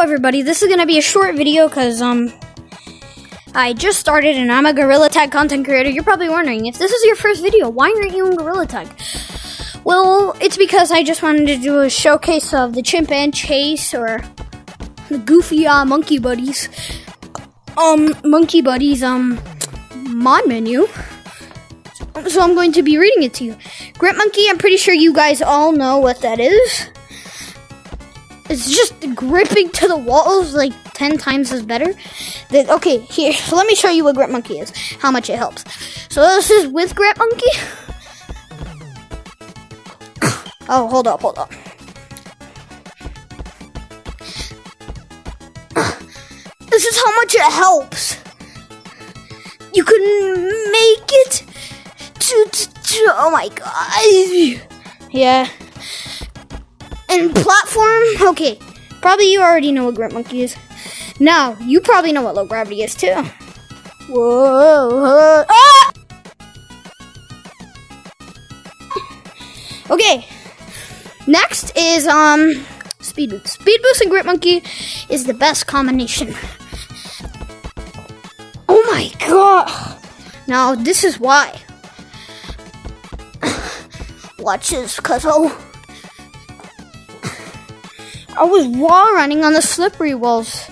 everybody. This is gonna be a short video because um, I just started and I'm a Gorilla Tag content creator. You're probably wondering if this is your first video, why aren't you in Gorilla Tag? Well, it's because I just wanted to do a showcase of the Chimp and Chase or the Goofy uh, Monkey Buddies, um, Monkey Buddies um mod menu. So I'm going to be reading it to you. Grip Monkey, I'm pretty sure you guys all know what that is. It's just gripping to the walls like 10 times is better. The, okay, here, so let me show you what Grip Monkey is, how much it helps. So this is with Grip Monkey. Oh, hold up, hold up. This is how much it helps. You can make it to, to, to oh my god. Yeah. And platform, okay. Probably you already know what Grip Monkey is. Now, you probably know what low gravity is too. Whoa. Ah! Okay. Next is um speed boost. Speed boost and Grip Monkey is the best combination. Oh my god. Now this is why. Watch this, cuz oh I was wall running on the slippery walls.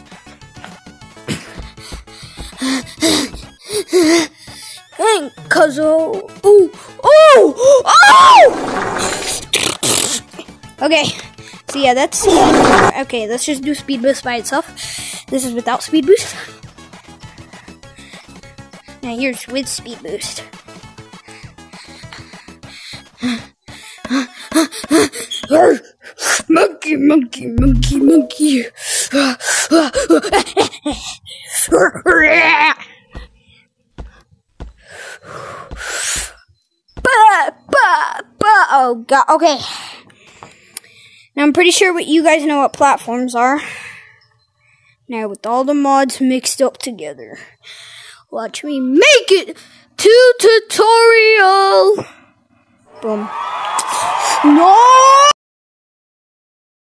Cause oh, ooh, oh, oh! Okay, so yeah, that's okay. Let's just do speed boost by itself. This is without speed boost. Now here's with speed boost. Monkey, monkey, monkey. Bah, bah, bah. Oh god. Okay. Now I'm pretty sure what you guys know what platforms are. Now with all the mods mixed up together. Watch me make it to tutorial. Boom. No!